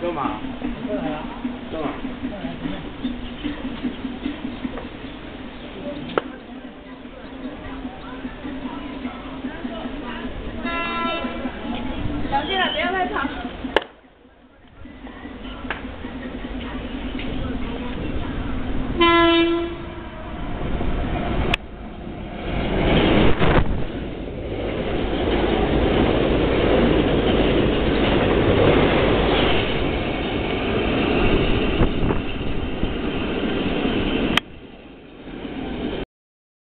干嘛？过来了。干嘛？小心了，不要太吵。